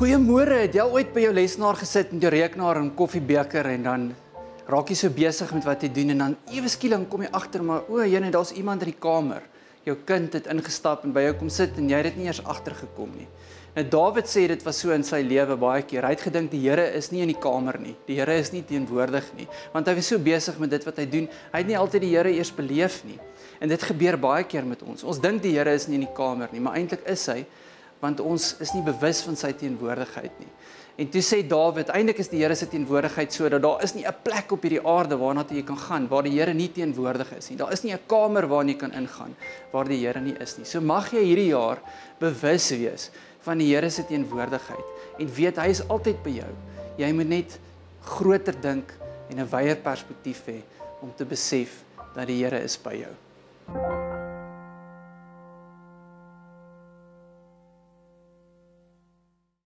Goeiemôre. Het jy ooit by jou lesenaar gesit met jou rekenaar en koffiebeker en dan raak jy so besig met wat jy doen en dan ewe skielik kom jy agter maar o, jene, daar's iemand in die kamer. Jou kind het ingestap en by jou kom sit en jy het dit nie eers agtergekom nie. Nou Dawid sê dit was so in sy lewe baie keer. Hy het gedink die Here is nie in die kamer nie. Die Here is nie teenwoordig nie, want hy was so besig met dit wat hy doen. Hy het nie altyd die Here eers beleef nie. En dit gebeur baie keer met ons. Ons dink die Here is nie in die kamer nie, maar eintlik is hy want ons is nie bewus van sy teenwoordigheid nie. En toe sê Dawid, eintlik is die Here se teenwoordigheid so dat daar is nie 'n plek op hierdie aarde waarna jy kan gaan waar die Here nie teenwoordig is nie. Daar is nie 'n kamer waarin jy kan ingaan waar die Here nie is nie. So mag jy hierdie jaar bewus wees van die Here se teenwoordigheid en weet hy is altyd by jou. Jy moet net groter dink en 'n wyeer perspektief hê om te besef dat die Here is by jou.